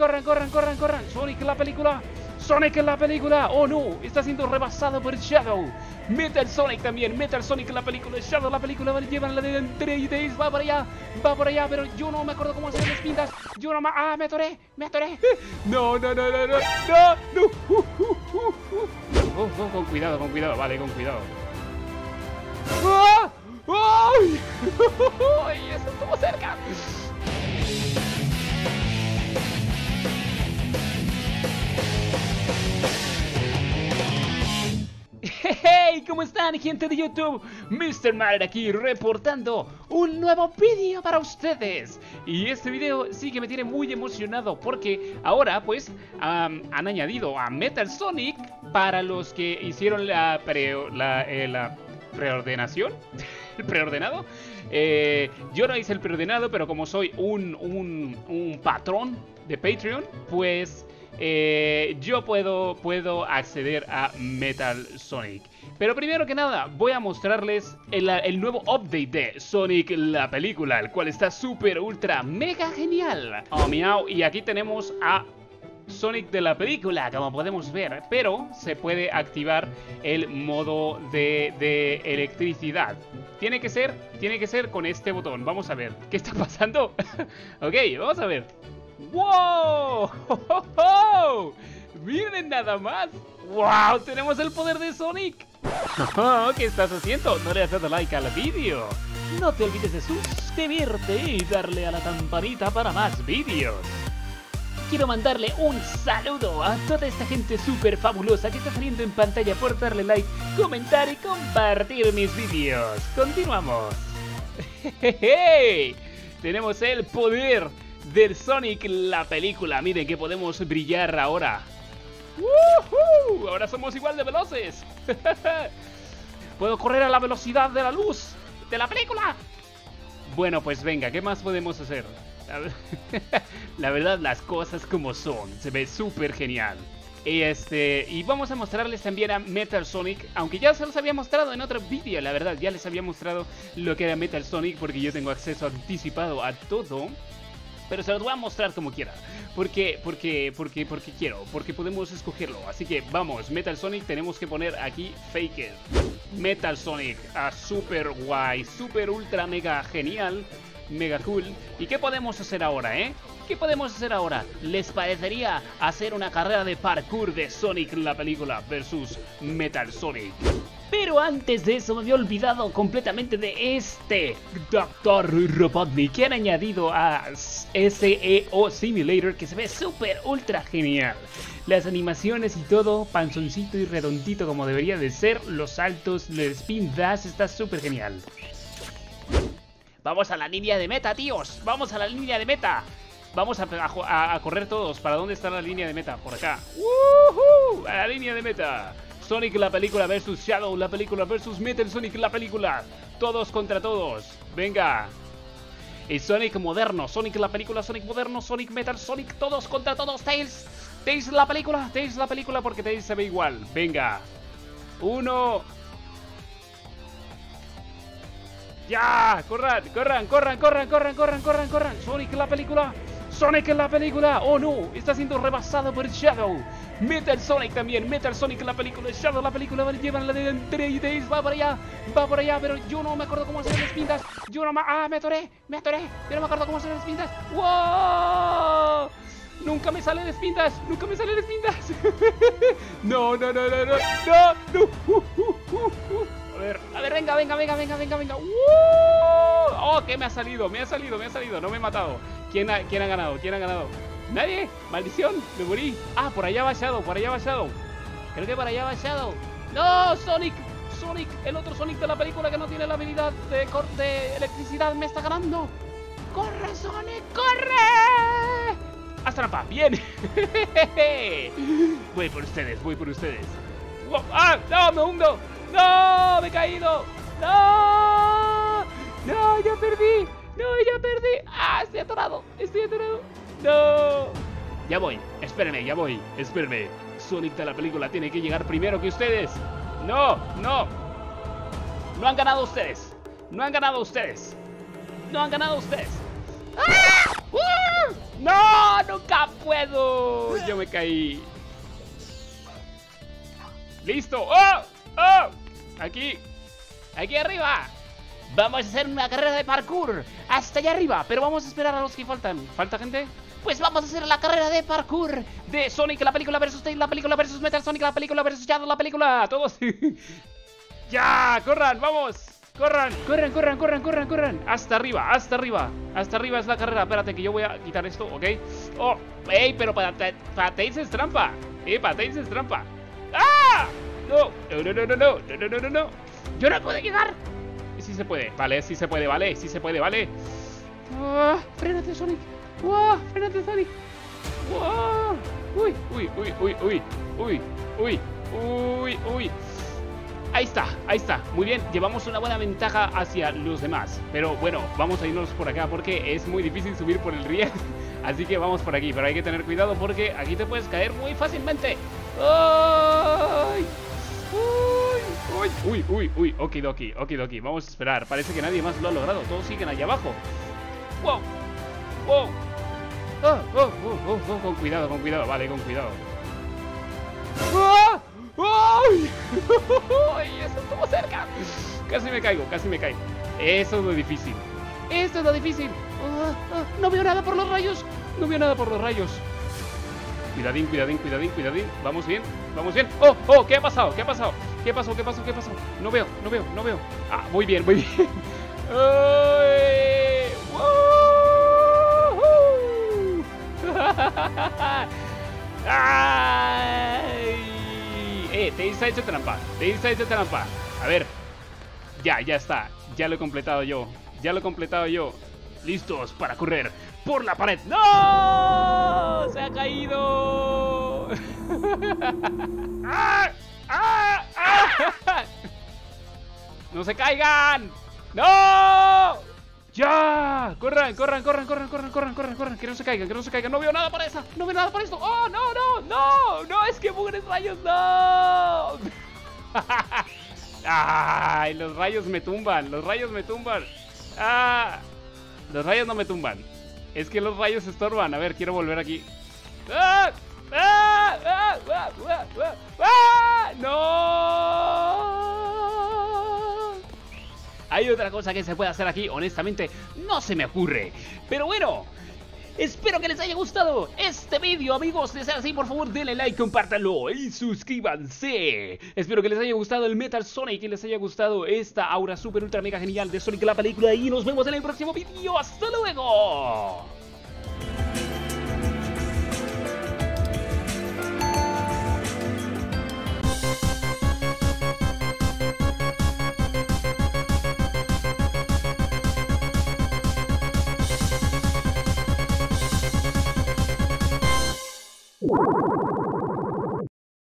corran, corran, corran, corran. Sonic en la película. Sonic en la película. Oh no, está siendo rebasado por Shadow. Metal Sonic también, Metal Sonic en la película. Shadow en la película. Llevan la de entre va para allá, va por allá. Pero yo no me acuerdo cómo hacer las pintas. Yo no me. Ah, me atoré, me atoré. No, no, no, no, no, no, no. Uh, uh, uh, uh, con cuidado, con cuidado, vale, con cuidado. ¡Ah! ¡Ay! ¡Ay! ¡Eso estuvo cerca! ¿Cómo están, gente de YouTube? Mr. Mario aquí reportando un nuevo vídeo para ustedes. Y este vídeo sí que me tiene muy emocionado porque ahora, pues, han añadido a Metal Sonic para los que hicieron la, eh, preordenación. el preordenado. Eh, yo no hice el preordenado, pero como soy un, un patrón de Patreon, pues eh, yo puedo, puedo acceder a Metal Sonic. Pero primero que nada, voy a mostrarles el, nuevo update de Sonic la película, el cual está súper, ultra, mega genial. Oh, miau, y aquí tenemos a Sonic de la película, como podemos ver, pero se puede activar el modo de, de, electricidad. Tiene que ser, tiene que ser con este botón. Vamos a ver, ¿qué está pasando? ok, vamos a ver. ¡Wow! ¡Oh, miren nada más! ¡Wow! ¡Tenemos el poder de Sonic! ¿Qué estás haciendo? No le has dado like al vídeo. No te olvides de suscribirte y darle a la campanita para más vídeos quiero mandarle un saludo a toda esta gente súper fabulosa que está saliendo en pantalla por darle like, comentar y compartir mis vídeos. Continuamos. Tenemos el poder del Sonic la película. Miren que podemos brillar ahora. Ahora somos igual de veloces. Puedo correr a la velocidad de la luz de la película. Bueno, pues venga, ¿qué más podemos hacer? La verdad, las cosas como son. Se ve súper genial. Este, y vamos a mostrarles también a Metal Sonic, aunque ya se los había mostrado en otro vídeo, la verdad, ya les había mostrado lo que era Metal Sonic porque yo tengo acceso anticipado a todo. Pero se los voy a mostrar como quiera. Porque, porque, porque, porque quiero, porque podemos escogerlo. Así que vamos, Metal Sonic tenemos que poner aquí Faker. Metal Sonic, a super guay, super ultra mega genial mega cool. ¿Y qué podemos hacer ahora, eh? ¿Qué podemos hacer ahora? ¿Les parecería hacer una carrera de parkour de Sonic la película versus Metal Sonic? Pero antes de eso me había olvidado completamente de este Dr. Robotnik que han añadido a SEO Simulator que se ve súper ultra genial. Las animaciones y todo, panzoncito y redondito como debería de ser, los saltos, el spin dash está súper genial. Vamos a la línea de meta, tíos. Vamos a la línea de meta. Vamos a, correr todos. ¿Para dónde está la línea de meta? Por acá. ¡Woohoo! A la línea de meta. Sonic la película versus Shadow la película versus Metal Sonic la película. Todos contra todos. Venga. Sonic moderno. Sonic la película, Sonic moderno, Sonic Metal, Sonic todos contra todos. Tails. Tails la película, Tails la película porque Tails se ve igual. Venga. Uno, ¡Ya! ¡Corran! ¡Corran! ¡Corran! ¡Corran! ¡Corran! ¡Corran! ¡Corran! ¡Corran! ¡Sonic en la película! ¡Sonic en la película! ¡Oh no! Está siendo rebasado por Shadow. Metal Sonic también. Metal Sonic en la película. Shadow la película. Llevan la de entre Days. Va por allá. Va por allá. Pero yo no me acuerdo cómo hacer las pintas. Yo no me... ¡Ah! Me atoré. Me atoré. Yo no me acuerdo cómo hacer las pintas. ¡Wow! Nunca me salen las pintas. Nunca me salen las pintas. no, no, no, no, no. No, no. Uh, uh, uh, a ver, venga, venga, venga, venga, venga, venga. Oh, que me ha salido, me ha salido, me ha salido, no me he matado. ¿Quién ha, ganado? ¿Quién ha ganado? ¿Nadie? ¡Maldición! ¡Me morí! Ah, por allá va Shadow, por allá va Shadow. Creo que por allá va Shadow. ¡No! ¡Sonic! Sonic, el otro Sonic de la película que no tiene la habilidad de, de electricidad, me está ganando. ¡Corre, Sonic! ¡Corre! ¡Hasta trampa! ¡Bien! voy por ustedes, voy por ustedes. ¡Ah! ¡No! ¡Me hundo! ¡No! ¡Me he caído! ¡No! ¡No! ¡Ya perdí! ¡No! ¡Ya perdí! ¡Ah! Estoy atorado. Estoy atorado. ¡No! Ya voy. Espérenme, ya voy. Espérenme. Sonic de la película tiene que llegar primero que ustedes. ¡No! ¡No! No han ganado ustedes. No han ganado ustedes. No han ganado ustedes. ¡Ah! ¡No! ¡Nunca puedo! Yo me caí. ¡Listo! ¡Oh! ¡Oh! Aquí. Aquí arriba. Vamos a hacer una carrera de parkour hasta allá arriba, pero vamos a esperar a los que faltan. ¿Falta gente? Pues vamos a hacer la carrera de parkour de Sonic, la película versus Tails, la película versus Metal Sonic, la película versus Shadow, la película. Todos. ¡Ya! ¡Corran! ¡Vamos! ¡Corran! ¡Corran, corran, corran, corran, corran! Hasta arriba, hasta arriba. Hasta arriba es la carrera. Espérate que yo voy a quitar esto, ¿ok? ¡Oh! ¡Ey! Pero para, para es trampa. ¡Eh! Para Tails es trampa. ¡Ah! No, no, no, no, no, no, no, no, no, no. Yo no puedo llegar. Sí se puede, vale, sí se puede, vale, sí se puede, vale. ¡Ah! ¡Frénate, Sonic! ¡Wow! ¡Frénate, Sonic! ¡Wow! ¡Uy, uy, uy, uy, uy! ¡Uy, uy, uy, uy! Ahí está, ahí está. Muy bien, llevamos una buena ventaja hacia los demás. Pero bueno, vamos a irnos por acá porque es muy difícil subir por el riel. Así que vamos por aquí, pero hay que tener cuidado porque aquí te puedes caer muy fácilmente. ¡Ay! ¡Uy! ¡Uy! ¡Uy! ¡Uy! ¡Uy! Okidoki, okidoki. Vamos a esperar. Parece que nadie más lo ha logrado. Todos siguen allá abajo. ¡Wow! ¡Wow! ¡Oh! ¡Oh! ¡Oh! ¡Oh! Con cuidado, con cuidado. Vale, con cuidado. ¡Ah! ¡Ay! ¡Eso estuvo cerca! Casi me caigo, casi me caigo. Eso es lo difícil. Esto es lo difícil. no veo nada por los rayos. No veo nada por los rayos. Cuidadín, cuidadín, cuidadín, cuidadín. Vamos bien, vamos bien. ¡Oh, oh! ¿Qué ha pasado? ¿Qué ha pasado? ¿Qué pasó? ¿Qué pasó? ¿Qué pasó? No veo, no veo, no veo. Ah, muy bien, muy bien. ¡Ay! Eh, te ha hecho trampa. Te ha hecho trampa. A ver. Ya, ya está. Ya lo he completado yo. Ya lo he completado yo. Listos para correr por la pared. ¡No! ¡Se ha caído! ¡No se caigan! ¡No! ¡Ya! ¡Corran, corran, corran, corran, corran, corran, corran, corran! Que no se caigan, que no se caigan. No veo nada para esa. No veo nada para esto. ¡Oh, no, no, no! ¡No! ¡Es que mugres rayos! ¡No! ¡Ay! Los rayos me tumban. Los rayos me tumban. ¡Ah! Los rayos no me tumban. Es que los rayos estorban. A ver, quiero volver aquí. ¡Ah! Hay otra cosa que se puede hacer aquí. Honestamente, no se me ocurre. Pero bueno, Espero que les haya gustado este vídeo, amigos. De ser así, por favor, denle like, compártanlo y suscríbanse. Espero que les haya gustado el Metal Sonic, que les haya gustado esta aura super ultra mega genial de Sonic la película. Y nos vemos en el próximo vídeo. ¡Hasta luego!